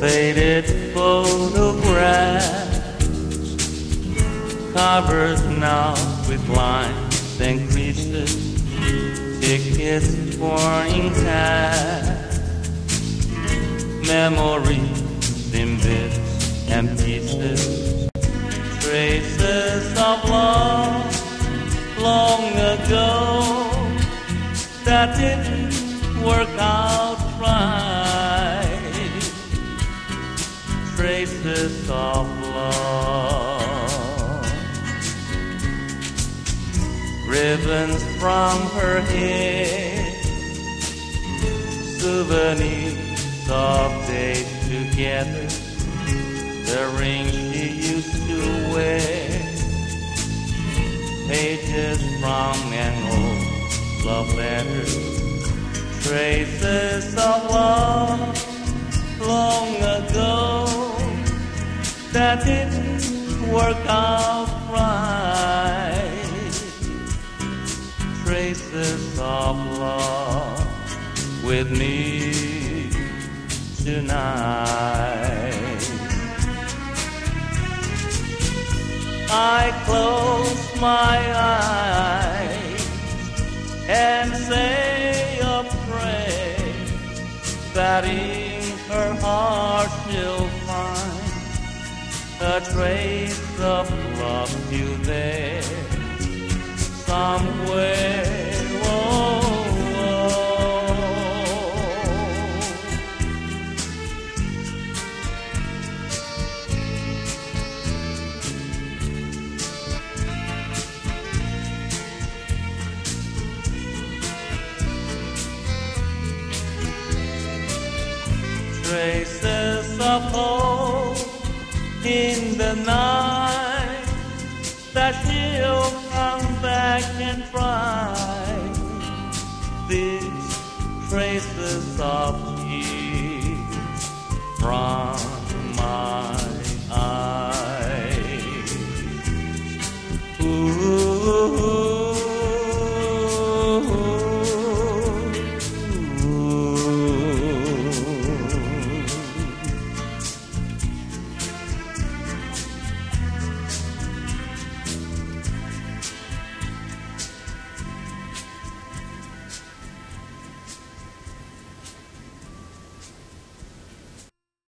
faded photographs covered now with lines and creases, tickets for time. memories in bits and pieces, traces of love long ago that didn't work out right traces of love. Ribbons from her hair, souvenirs of days together, the ring she used to wear, pages from an old love letter, traces of love long ago that didn't work out Traces of love with me tonight. I close my eyes and say a prayer that in her heart she'll find a trace of love still there somewhere. Traces of hope in the night that she'll come back and try these traces of tears from